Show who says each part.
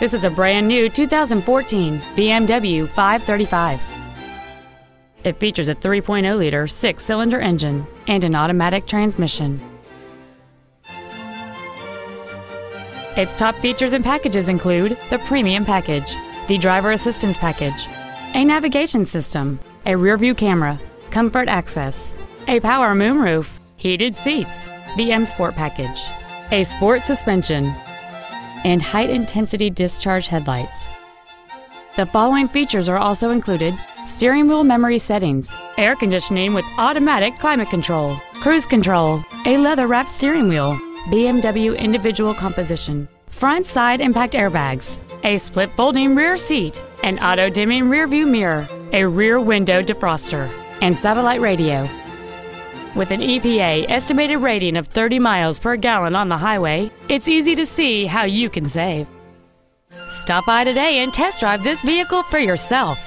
Speaker 1: This is a brand new 2014 BMW 535. It features a 3.0 liter six cylinder engine and an automatic transmission. Its top features and packages include the Premium Package, the Driver Assistance Package, a navigation system, a rear view camera, comfort access, a power moonroof, heated seats, the M Sport Package, a sport suspension, and high intensity discharge headlights. The following features are also included steering wheel memory settings, air conditioning with automatic climate control, cruise control, a leather wrapped steering wheel, BMW individual composition, front side impact airbags, a split folding rear seat, an auto dimming rear view mirror, a rear window defroster, and satellite radio. With an EPA estimated rating of 30 miles per gallon on the highway, it's easy to see how you can save. Stop by today and test drive this vehicle for yourself.